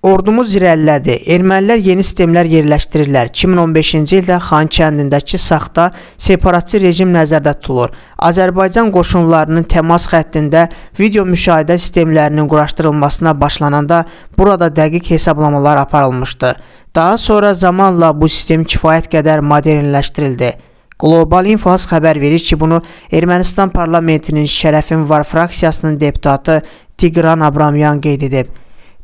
Ordumuz irəlilədi. Ermənilər yeni sistemlər yerləşdirirlər. 2015-ci ildə Xan kəndindəki saxta separatçı rejim nəzərdə tutulur. Azərbaycan qoşunlarının təmas xəttində video müşahidə sistemlərinin quraşdırılmasına başlananda burada dəqiq hesablamalar aparılmışdı. Daha sonra zamanla bu sistem kifayət qədər modernləşdirildi. Qlobal İnfos xəbər verir ki, bunu Ermənistan parlamentinin Şərəfin var fraksiyasının deputatı Tigran Abramyan qeyd edib.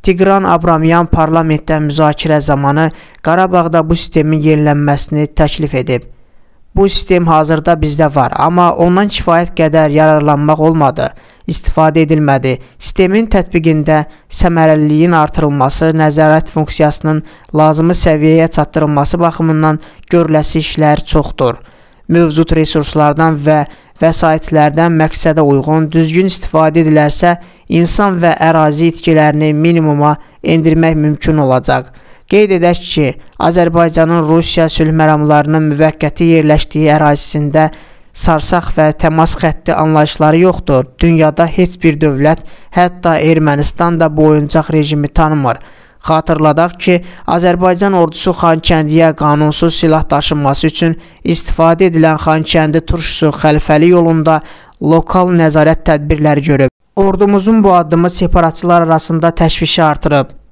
Tigran Abramyan parlamentdə müzakirə zamanı Qarabağda bu sistemin yenilənməsini təklif edib. Bu sistem hazırda bizdə var, amma ondan kifayət qədər yararlanmaq olmadı, istifadə edilmədi. Sistemin tətbiqində səmərəliliyin artırılması, nəzarət funksiyasının lazımi səviyyəyə çatdırılması baxımından görüləsi işlər çoxdur. Mövcud resurslardan və vəsaitlərdən məqsədə uyğun düzgün istifadə edilərsə, insan və ərazi itkilərini minimuma endirmək mümkün olacaq. Qeyd edək ki, Azərbaycanın Rusiya sülh məramlarının müvəqqəti yerləşdiyi ərazisində sarsaq və təmas xətti anlayışları yoxdur. Dünyada heç bir dövlət, hətta Ermənistan da bu oyuncaq rejimi tanımır. Xatırladaq ki, Azərbaycan ordusu Xankəndiyə qanunsuz silah daşınması üçün istifadə edilən Xankəndi turşusu xəlifəli yolunda lokal nəzarət tədbirləri görüb. Ordumuzun bu addımı separatçılar arasında təşvişi artırıb.